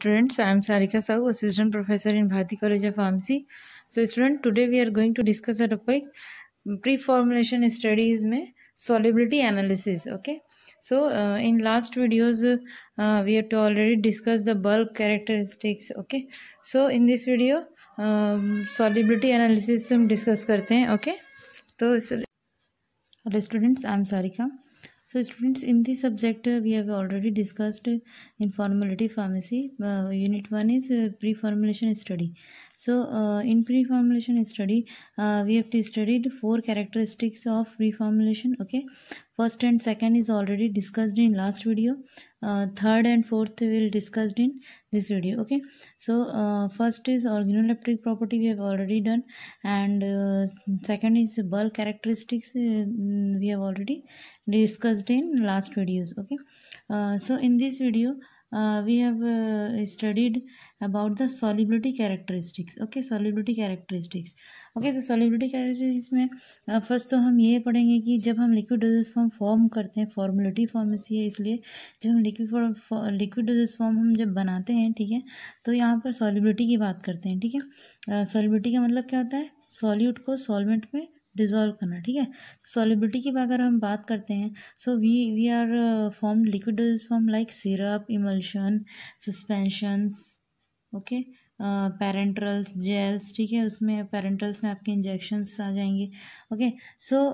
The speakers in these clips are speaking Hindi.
students, I am Sarika Sahu, Assistant Professor in Bharati College of Pharmacy. So student, today we are going to discuss a topic pre-formulation studies में solubility analysis. Okay. So uh, in last videos uh, we have already discuss the bulk characteristics. Okay. So in this video um, solubility analysis हम discuss करते हैं. Okay. तो hello students, I am Sarika. So students, in this subject uh, we have already discussed in formulary pharmacy. Uh, unit 1 is uh, pre-formulation study. So uh, in pre-formulation study, uh, we have studied four characteristics of pre-formulation. Okay, first and second is already discussed in last video. Uh, third and fourth will discussed in this video. Okay, so uh, first is organoleptic property we have already done, and uh, second is bulk characteristics uh, we have already discussed in last videos. Okay, uh, so in this video uh, we have uh, studied about the solubility characteristics okay solubility characteristics okay so solubility characteristics में फ़र्स्ट तो हम ये पढ़ेंगे कि जब हम लिक्विड डोजेस फॉर्म फॉर्म करते हैं फॉर्मुलेटिव फॉर्मेसी है इसलिए जब हम लिक्विड लिक्विड डोजेस फॉर्म हम जब बनाते हैं ठीक है तो यहाँ पर सॉलिबिलिटी की बात करते हैं ठीक है सॉलिबिलिटी का मतलब क्या होता है सॉल्यूट को सॉल्वेंट में डिजॉल्व करना ठीक है? सॉलिबिलिटी की अगर हम बात करते हैं so we we are form liquid doses form like syrup emulsion suspensions okay parenterals gels ठीक है? उसमें पेरेंट्रल्स में आपके इंजेक्शंस आ जाएँगे okay so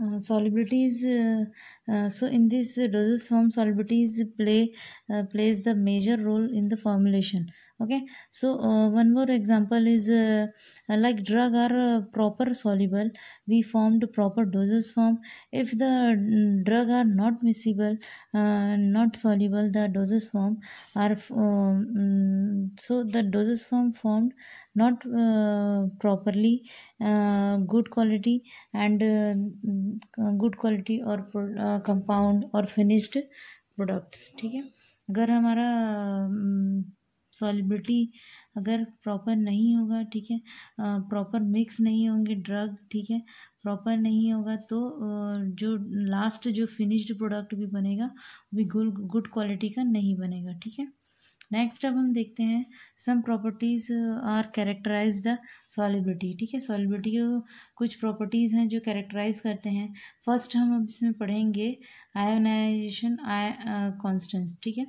uh, so in this uh, dosage form uh, plays the major role in the formulation. Okay so uh, one more example is uh, like drug are uh, proper soluble we formed proper dosage form if the mm, drug are not miscible uh, not soluble the dosage form are um, so the dosage form formed not uh, properly uh, good quality and uh, good quality or uh, compound or finished products ठीक है अगर हमारा सॉलिबिलिटी अगर प्रॉपर नहीं होगा, ठीक है? प्रॉपर मिक्स नहीं होंगे ड्रग ठीक है? प्रॉपर नहीं होगा तो जो लास्ट जो फिनिश्ड प्रोडक्ट भी बनेगा भी गुड गुड क्वालिटी का नहीं बनेगा, ठीक है? नेक्स्ट अब हम देखते हैं some properties are characterize the solubility ठीक है? सॉलिबिलिटी के कुछ प्रॉपर्टीज़ हैं जो कैरेक्टराइज करते हैं। फ़र्स्ट हम अब इसमें पढ़ेंगे आयोनाइजेशन आय कॉन्स्टेंट ठीक है?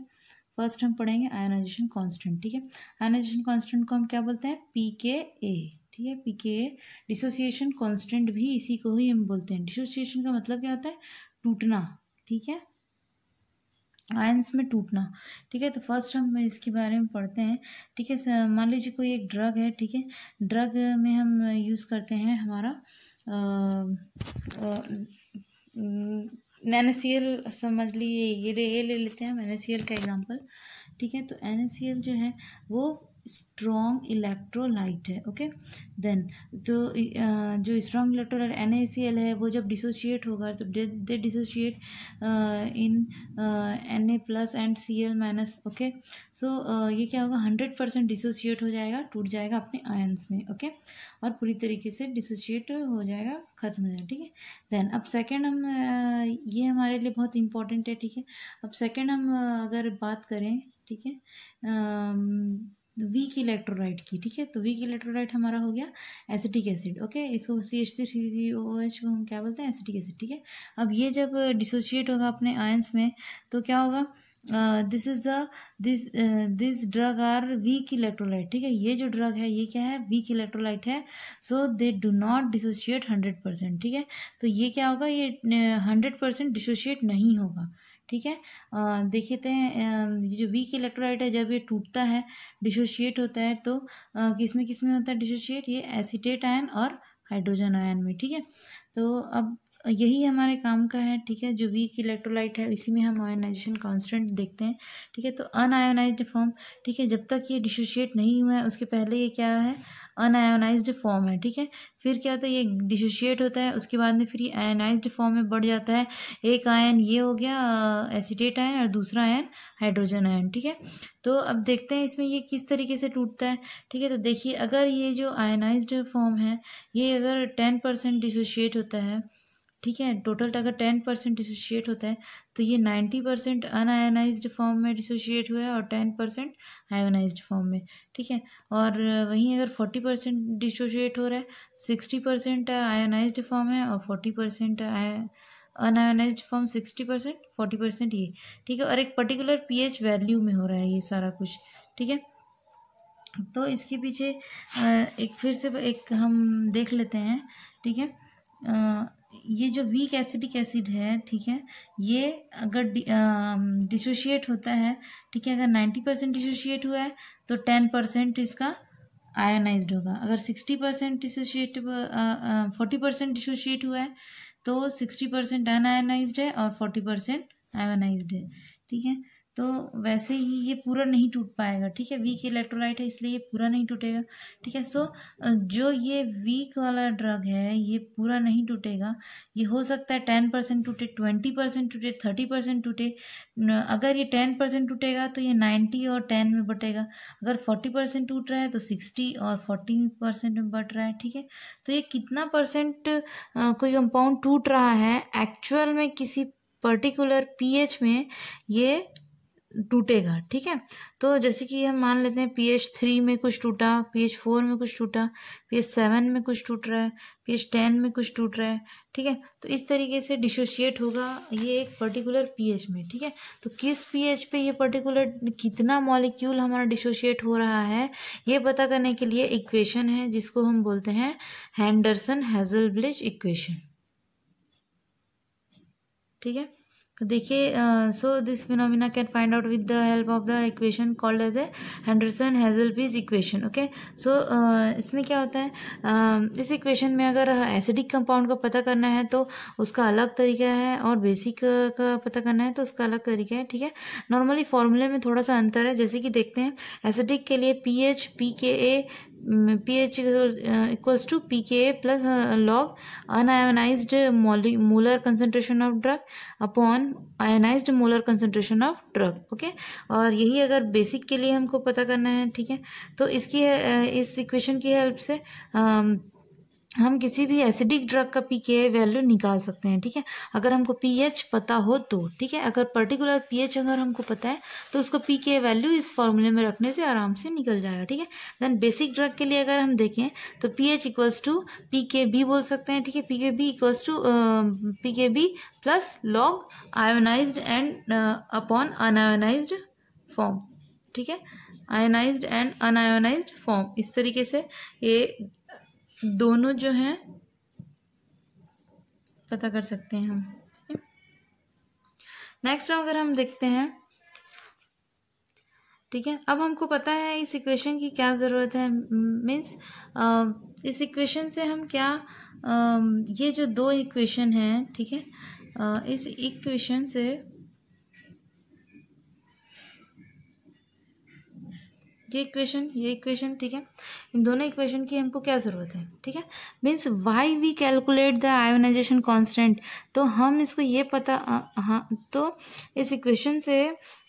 फ़र्स्ट हम पढ़ेंगे आयोनाइजेशन कांस्टेंट ठीक है? आयोनाइजेशन कांस्टेंट को हम क्या बोलते हैं? पी के ए ठीक है? पी के ए डिसोसिएशन कांस्टेंट भी इसी को ही हम बोलते हैं। डिसोसिएशन का मतलब क्या होता है? टूटना, ठीक है? आयंस में टूटना, ठीक है? तो फ़र्स्ट हम इसके बारे में पढ़ते हैं, ठीक है? मान लीजिए कोई एक ड्रग है, ठीक है? ड्रग में हम यूज़ करते हैं हमारा नैनसीएल समझ लीजिए, ये ये ले लेते हैं, हम एन का एग्ज़ाम्पल ठीक है? तो एन जो है, वो स्ट्रॉन्ग इलेक्ट्रोलाइट है ओके देन तो जो स्ट्रॉन्ग इलेक्ट्रोलाइट एनएसीएल है, वो जब डिसोशिएट होगा तो they dissociate in N A plus and C L minus okay so ये क्या होगा? हंड्रेड परसेंट डिसोशिएट हो जाएगा, टूट जाएगा अपने आयंस में ओके okay? और पूरी तरीके से डिसोशिएट हो जाएगा, ख़त्म हो जाएगा, ठीक है? देन अब सेकेंड हम ये हमारे लिए बहुत इंपॉर्टेंट है, ठीक है? अब सेकेंड हम अगर बात करें, ठीक है? वीक इलेक्ट्रोलाइट की, ठीक है? तो वीक इलेक्ट्रोलाइट हमारा हो गया एसिटिक एसिड ओके इसको सी एच सी सी सी ओ एच को हम क्या बोलते हैं? एसिटिक एसिड ठीक है? अब ये जब डिसोशिएट होगा अपने आयंस में तो क्या होगा? This is a this this drug are weak electrolyte ठीक है? ये जो ड्रग है, ये क्या है? वीक इलेक्ट्रोलाइट है। So they do not dissociate hundred percent ठीक है? तो ये क्या होगा? ये हंड्रेड परसेंट डिसोशिएट नहीं होगा। ठीक है? देखते तो ये जो वीक इलेक्ट्रोलाइट है, जब ये टूटता है डिसोशिएट होता है तो किसमें किसमें होता है डिसोशिएट ये एसिटेट आयन और हाइड्रोजन आयन में, ठीक है? तो अब यही हमारे काम का है, ठीक है? जो वीक इलेक्ट्रोलाइट है, इसी में हम आयोनाइजेशन कांस्टेंट देखते हैं, ठीक है? तो अनआयोनाइज्ड फॉर्म ठीक है? जब तक ये डिसोशिएट नहीं हुआ है, उसके पहले ये क्या है? अनआयोनाइज्ड फॉर्म है, ठीक है? फिर क्या होता है? ये डिसोशिएट होता है, उसके बाद में फिर ये आयोनाइज्ड फॉर्म में बढ़ जाता है। एक आयन ये हो गया एसिटेट आयन और दूसरा आयन हाइड्रोजन आयन ठीक है? तो अब देखते हैं इसमें ये किस तरीके से टूटता है, ठीक है? तो देखिए, अगर ये जो आयनाइज्ड फॉर्म है, ये अगर टेन परसेंट डिसोशिएट होता है ठीक है टोटल अगर टेन परसेंट डिसोशिएट होता है तो ये नाइन्टी परसेंट अनआयनाइज्ड फॉर्म में डिसोशिएट हुआ है और टेन परसेंट आयोनाइज्ड फॉर्म में, ठीक है? और वहीं अगर फोर्टी परसेंट डिसोशिएट हो रहा है सिक्सटी परसेंट आयोनाइज्ड फॉर्म है और forty percent unionized form sixty percent forty percent ये, ठीक है? और एक पर्टिकुलर पीएच वैल्यू में हो रहा है ये सारा कुछ, ठीक है? तो इसके पीछे एक फिर से एक हम देख लेते हैं, ठीक है? ये जो वीक एसिडिक एसिड है, ठीक है, ये अगर डिसोशिएट होता है, ठीक है, अगर नाइन्टी परसेंट डिसोशिएट हुआ है तो टेन परसेंट इसका आयोनाइज्ड होगा। अगर sixty percent dissociate forty percent dissociate हुआ है तो सिक्सटी परसेंट अनआयोनाइज्ड है और फोर्टी परसेंट आयोनाइज्ड है, ठीक है। तो वैसे ही ये पूरा नहीं टूट पाएगा, ठीक है? वीक इलेक्ट्रोलाइट है, इसलिए ये पूरा नहीं टूटेगा, ठीक है? सो जो ये वीक वाला ड्रग है, ये पूरा नहीं टूटेगा। ये हो सकता है टेन परसेंट टूटे, ट्वेंटी परसेंट टूटे, थर्टी परसेंट टूटे। अगर ये टेन परसेंट टूटेगा तो ये नाइन्टी और टेन में बटेगा। अगर फोर्टी परसेंट टूट रहा है तो सिक्सटी और फोर्टी परसेंट में बट रहा है, ठीक है? तो ये कितना परसेंट कोई कंपाउंड टूट रहा है? एक्चुअल में किसी पर्टिकुलर पीएच में ये टूटेगा, ठीक है? तो जैसे कि हम मान लेते हैं पी एच थ्री में कुछ टूटा, पी एच फोर में कुछ टूटा, पी एच सेवन में कुछ टूट रहा है, पी एच टेन में कुछ टूट रहा है, ठीक है? तो इस तरीके से डिसोशिएट होगा ये एक पर्टिकुलर पी एच में, ठीक है? तो किस पी एच पे ये पर्टिकुलर कितना मॉलिक्यूल हमारा डिसोशिएट हो रहा है, ये पता करने के लिए इक्वेशन है, जिसको हम बोलते हैं हैंडरसन हैजल ब्लिज इक्वेशन, ठीक है? तो देखिए so this phenomena can find out with the help of the equation called as a Henderson Hasselbalch equation okay so इसमें क्या होता है? uh, इस इक्वेशन में अगर एसिडिक कंपाउंड का पता करना है तो उसका अलग तरीका है और बेसिक का पता करना है तो उसका अलग तरीका है ठीक है? नॉर्मली फॉर्मूले में थोड़ा सा अंतर है जैसे कि देखते हैं एसिडिक के लिए P H P K A P H equals to P K plus log unionized molar concentration of drug upon ionize molar concentration of drug okay और यही अगर बेसिक के लिए हमको पता करना है ठीक है? तो इसकी uh, इस इक्वेशन की हेल्प से um, हम किसी भी एसिडिक ड्रग का पी के वैल्यू निकाल सकते हैं, ठीक है? अगर हमको पी एच पता हो तो ठीक है? अगर पर्टिकुलर पी एच अगर हमको पता है तो उसको पी के वैल्यू इस फॉर्मूले में रखने से आराम से निकल जाएगा, ठीक है? देन बेसिक ड्रग के लिए अगर हम देखें तो P H equals to P K B बोल सकते हैं, ठीक है? P K B equals to P K B plus log ionize and upon unionize form ठीक है? आयोनाइज एंड अनआयोनाइज्ड फॉर्म इस तरीके से ये दोनों जो हैं पता कर सकते हैं हम। नेक्स्ट अगर हम देखते हैं ठीक है? अब हमको पता है इस इक्वेशन की क्या ज़रूरत है। मीन्स इस इक्वेशन से हम क्या आ, ये जो दो इक्वेशन हैं ठीक है? इस इक्वेशन से ये इक्वेशन ये इक्वेशन, ठीक है? इन दोनों इक्वेशन की हमको क्या ज़रूरत है, ठीक है? Means why we calculate the ionization constant तो हम इसको ये पता हाँ तो इस इक्वेशन से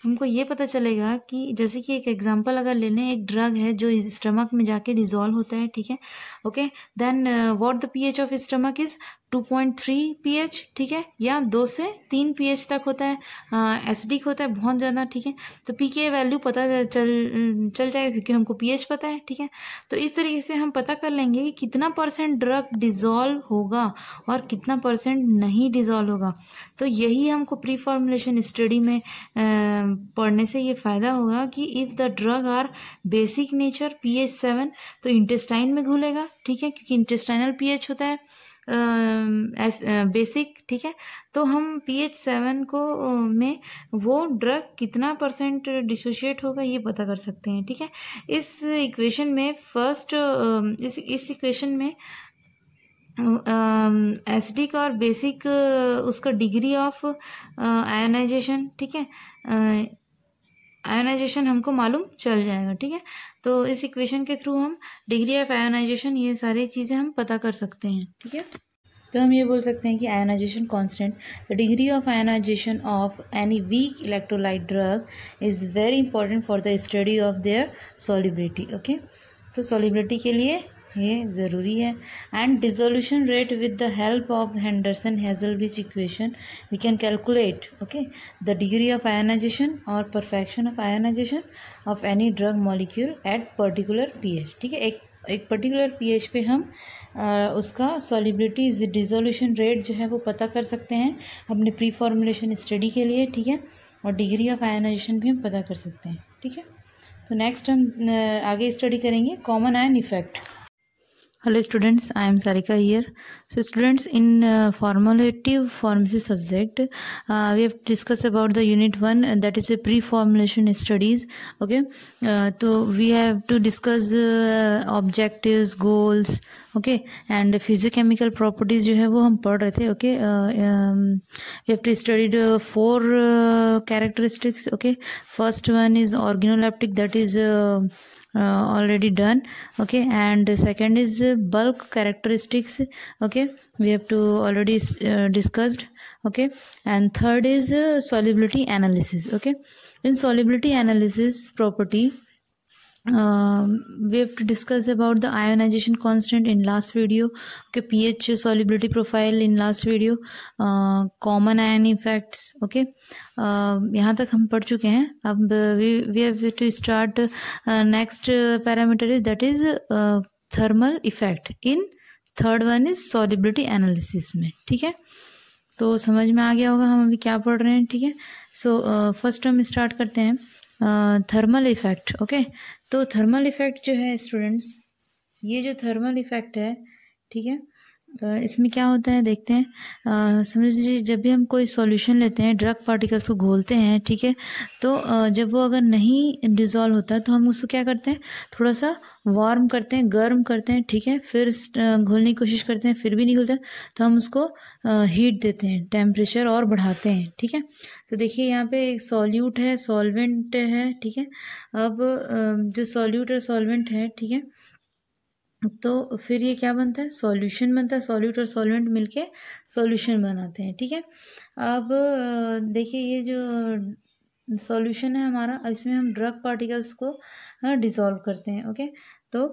हमको ये पता चलेगा कि जैसे कि एक एग्जांपल अगर ले लें, एक ड्रग है जो स्टमक में जाके डिजोल्व होता है, ठीक है? Okay then what the PH of stomach is two point three P H ठीक है? या दो से तीन पी एच तक होता है एसिडिक होता है, बहुत ज़्यादा, ठीक है? तो पी के वैल्यू पता चल चल जाएगा क्योंकि हमको पी एच पता है, ठीक है? तो इस तरीके से हम पता कर लेंगे कि कितना परसेंट ड्रग डिज़ोल्व होगा और कितना परसेंट नहीं डिज़ोल्व होगा। तो यही हमको प्री फॉर्मुलेशन स्टडी में पढ़ने से ये फ़ायदा होगा कि if the drug are basic nature P H seven तो इंटेस्टाइन में घुलेगा, ठीक है? क्योंकि इंटेस्टाइनल पी एच होता है। बेसिक ठीक है? तो हम पी एच सेवन को में वो ड्रग कितना परसेंट डिसोशिएट होगा ये पता कर सकते हैं, ठीक है? इस इक्वेशन में फ़र्स्ट इस इस इक्वेशन में एसिडिक और बेसिक उसका डिग्री ऑफ़ आयनाइजेशन ठीक है? आयोनाइजेशन हमको मालूम चल जाएगा, ठीक है? तो इस इक्वेशन के थ्रू हम डिग्री ऑफ़ आयोनाइजेशन ये सारी चीज़ें हम पता कर सकते हैं, ठीक है? तो हम ये बोल सकते हैं कि ionization constant the degree of ionization of any weak electrolyte drug is very important for the study of their solubility okay तो सॉलिबिलिटी के लिए ये ज़रूरी है। And dissolution rate with the help of Henderson Hasselbalch equation we can calculate okay the degree of ionization और perfection of ionization of any drug molecule at particular PH ठीक है? एक एक पर्टिकुलर पीएच पे हम आ, उसका सॉलिबिलिटी डिजोल्यूशन रेट जो है वो पता कर सकते हैं अपने प्री फॉर्मुलेशन स्टडी के लिए ठीक है? और डिग्री ऑफ़ आयोनाइजेशन भी हम पता कर सकते हैं ठीक है? तो नेक्स्ट हम आगे स्टडी करेंगे common ion effect hello students. I am sarika here. So students in uh, formulative pharmacy subject uh, we have discussed about the unit 1 uh, that is a pre-formulation studies okay? Uh, so we have to discuss uh, objectives goals okay and physiochemical properties जो है वो हम पढ़ रहे थे uh, um, study the four uh, characteristics okay first one is organoleptic that is uh, uh, already done okay and second is uh, bulk characteristics okay we have to already uh, discussed okay and third is uh, solubility analysis okay in solubility analysis property um, we have to discuss about the ionization constant in last video okay ph solubility profile in last video uh, common ion effects okay uh, यहाँ तक हम पढ़ चुके हैं अब we we have to start next parameter is that is thermal effect in third one is solubility analysis में ठीक है तो समझ में आ गया होगा हम अभी क्या पढ़ रहे हैं ठीक है सो फ़र्स्ट हम स्टार्ट करते हैं थर्मल इफ़ेक्ट ओके तो थर्मल इफ़ेक्ट जो है स्टूडेंट्स ये जो थर्मल इफ़ेक्ट है, ठीक है? इसमें क्या होता है, देखते हैं। समझ लीजिए, जब भी हम कोई सॉल्यूशन लेते हैं ड्रग पार्टिकल्स को घोलते हैं, ठीक है तो जब वो अगर नहीं डिज़ोल्व होता तो हम उसको क्या करते हैं थोड़ा सा वार्म करते हैं, गर्म करते हैं, ठीक है, फिर घोलने की कोशिश करते हैं, फिर भी नहीं घुलता तो हम उसको हीट देते हैं टेम्परेचर और बढ़ाते हैं, ठीक है। तो देखिए, यहाँ पे एक सॉल्यूट है सॉल्वेंट है, ठीक है। अब जो सॉल्यूट और सॉल्वेंट है, ठीक है तो फिर ये क्या बनता है? सॉल्यूशन बनता है सॉल्यूट और सॉल्वेंट मिलके सॉल्यूशन बनाते हैं, ठीक है? अब देखिए ये जो सॉल्यूशन है हमारा, इसमें हम ड्रग पार्टिकल्स को डिसॉल्व करते हैं ओके तो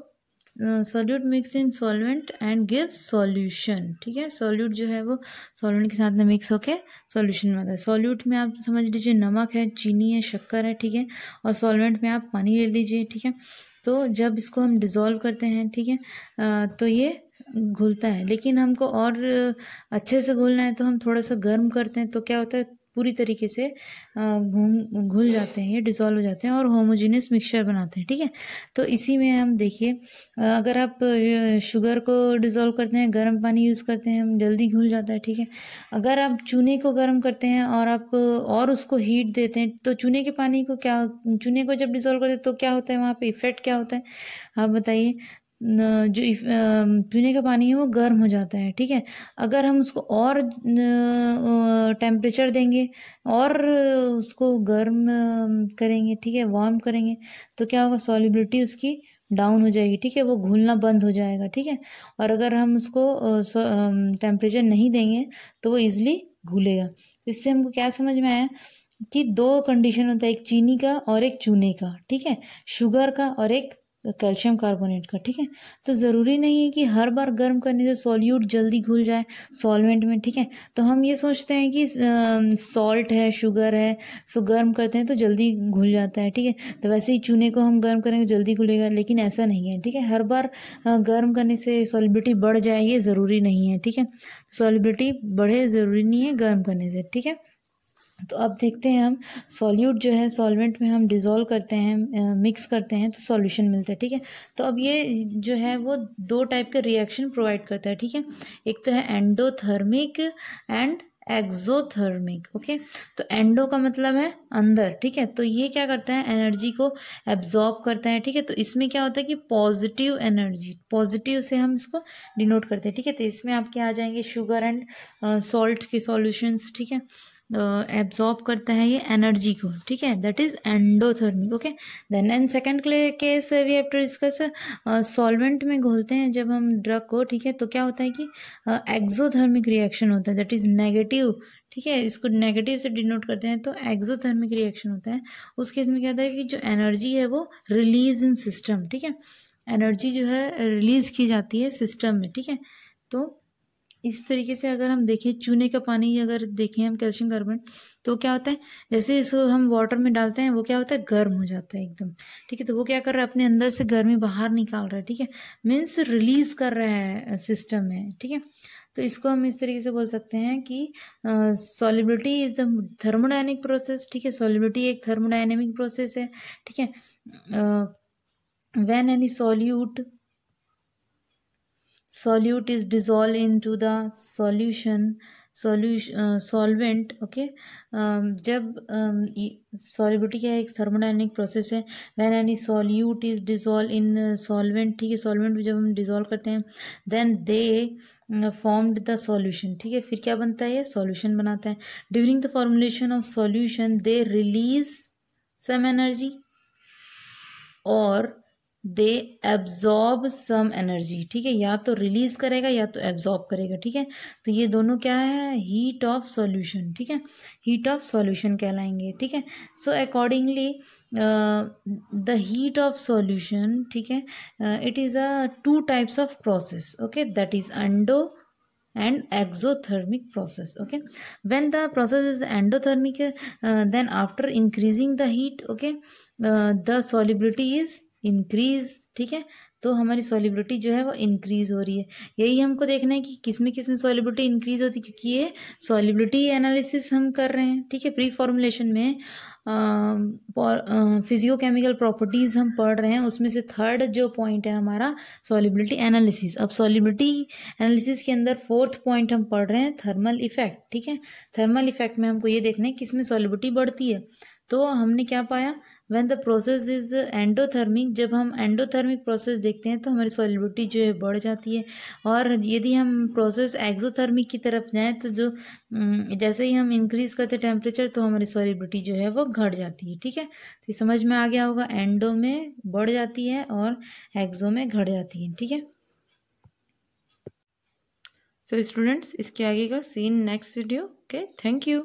solute mix in solvent and give solution ठीक है? सॉल्यूट जो है वो सॉल्वेंट के साथ में मिक्स होके सॉल्यूशन बनता है। सॉल्यूट में आप समझ लीजिए नमक है, चीनी है, शक्कर है, ठीक है? और सॉल्वेंट में आप पानी ले लीजिए, ठीक है? तो जब इसको हम डिज़ोल्व करते हैं, ठीक है? तो ये घुलता है। लेकिन हमको और अच्छे से घुलना है तो हम थोड़ा सा गर्म करते हैं तो क्या होता है? पूरी तरीके से घूम, घुल जाते हैं डिज़ोल्व हो जाते हैं और होमोजीनियस मिक्सचर बनाते हैं, ठीक है? तो इसी में हम देखिए अगर आप शुगर को डिज़ोल्व करते हैं, गर्म पानी यूज़ करते हैं, जल्दी घुल जाता है, ठीक है? अगर आप चूने को गर्म करते हैं और आप और उसको हीट देते हैं तो चूने के पानी को क्या, चूने को जब डिज़ोल्व करते हैं तो क्या होता है वहाँ पर इफ़ेक्ट क्या होता है? आप बताइए। जो पीने का पानी है वो गर्म हो जाता है, ठीक है? अगर हम उसको और टेम्परेचर देंगे और उसको गर्म करेंगे, ठीक है? वार्म करेंगे तो क्या होगा? सॉलिबिलिटी उसकी डाउन हो जाएगी, ठीक है? वो घुलना बंद हो जाएगा, ठीक है? और अगर हम उसको टेम्परेचर नहीं देंगे तो वो ईज़िली घुलेगा। तो इससे हमको क्या समझ में आया कि दो कंडीशन होता है, एक चीनी का और एक चूने का, ठीक है? शुगर का और एक कैल्शियम कार्बोनेट का, ठीक है? तो ज़रूरी नहीं है कि हर बार गर्म करने से सॉल्यूट जल्दी घुल जाए, सॉल्वेंट में, ठीक है? तो हम ये सोचते हैं कि सॉल्ट है शुगर है सो गर्म करते हैं तो जल्दी घुल जाता है, ठीक है? तो वैसे ही चूने को हम गर्म करेंगे जल्दी घुलेगा, लेकिन ऐसा नहीं है, ठीक है? हर बार गर्म करने से सॉलिबिलिटी बढ़ जाए ये ज़रूरी नहीं है, ठीक है? सॉलिबिलिटी बढ़े ज़रूरी नहीं है गर्म करने से, ठीक है? तो अब देखते हैं हम सॉल्यूट जो है सॉल्वेंट में हम डिज़ोल्व करते हैं मिक्स करते हैं तो सॉल्यूशन मिलता है, ठीक है? तो अब ये जो है, वो दो टाइप का रिएक्शन प्रोवाइड करता है, ठीक है? एक तो है एंडोथर्मिक एंड एक्जोथर्मिक ओके तो एंडो का मतलब है अंदर, ठीक है? तो ये क्या करता है एनर्जी को एब्जॉर्ब करता है, ठीक है? तो इसमें क्या होता है कि पॉजिटिव एनर्जी पॉजिटिव से हम इसको डिनोट करते हैं, ठीक है? तो इसमें आपके आ जाएँगे शुगर एंड सॉल्ट के सॉल्यूशंस ठीक है? एब्जॉर्ब करता है ये एनर्जी को, ठीक है? That is endothermic okay then and second case we have to discuss solvent में घोलते हैं जब हम ड्रग को, ठीक है? तो क्या होता है कि एक्जोथर्मिक रिएक्शन होता है दैट इज़ नेगेटिव ठीक है? इसको नेगेटिव से डिनोट करते हैं तो एक्जोथर्मिक रिएक्शन होता है। उस केस में क्या होता है कि जो एनर्जी है वो रिलीज़ इन सिस्टम ठीक है? एनर्जी जो है रिलीज़ की जाती है सिस्टम में, ठीक है? तो इस तरीके से अगर हम देखें, चूने का पानी अगर देखें हम कैल्शियम कार्बोनेट तो क्या होता है, जैसे इसको हम वाटर में डालते हैं, वो क्या होता है, गर्म हो जाता है एकदम, ठीक है? तो वो क्या कर रहा है, अपने अंदर से गर्मी बाहर निकाल रहा है, ठीक है? मीन्स रिलीज़ कर रहा है सिस्टम में, ठीक है? तो इसको हम इस तरीके से बोल सकते हैं कि solubility is the thermodynamic process ठीक है? सॉलिबिलिटी एक थर्मोडाइनमिक प्रोसेस है, ठीक है? When any solute solute is dissolved into the solution solvent okay जब सॉलिबिलिटी क्या है? एक थर्मोडाइनिक प्रोसेस है। When any solute is dissolve in solvent ठीक है? सॉल्वेंट जब हम डिजॉल्व करते हैं then they formed the solution ठीक है? फिर क्या बनता है? सॉल्यूशन बनाता है। During the formulation of solution they release some energy और दे एब्जॉर्ब सम एनर्जी ठीक है? या तो रिलीज़ करेगा या तो एब्जॉर्ब करेगा ठीक है? तो ये दोनों क्या है? हीट ऑफ़ सॉल्यूशन ठीक है? हीट ऑफ़ सॉल्यूशन कहलाएँगे ठीक है? So accordingly the heat of solution ठीक है? It is a two types of process okay that is endo exothermic process okay? When the process is endothermic uh, then after increasing the heat okay uh, the solubility is increase ठीक है? तो हमारी सॉलिबिलिटी जो है वो इंक्रीज हो रही है। यही हमको देखना है कि किसमें किसमें सॉलिबिलिटी इंक्रीज होती है, क्योंकि ये सॉलिबिलिटी एनालिसिस हम कर रहे हैं, ठीक है? प्री फॉर्मुलेशन में फिजियोकेमिकल प्रॉपर्टीज़ हम पढ़ रहे हैं, उसमें से थर्ड जो पॉइंट है हमारा सॉलिबिलिटी एनालिसिस अब सॉलिबिलिटी एनालिसिस के अंदर फोर्थ पॉइंट हम पढ़ रहे हैं थर्मल इफ़ेक्ट ठीक है? थर्मल इफ़ेक्ट में हमको ये देखना है किसमें सॉलिबिलिटी बढ़ती है। तो हमने क्या पाया? When the process is endothermic जब हम एंडोथर्मिक प्रोसेस देखते हैं तो हमारी सॉलिबिलिटी जो है बढ़ जाती है। और यदि हम प्रोसेस एक्जोथर्मिक की तरफ़ जाएँ तो जो जैसे ही हम इंक्रीज करते टेम्परेचर तो हमारी सॉलिबिलिटी जो है वो घट जाती है, ठीक है? तो समझ में आ गया होगा एंडो में बढ़ जाती है और एक्जो में घट जाती है, ठीक है? सो स्टूडेंट्स इसके आगे का scene next video okay thank you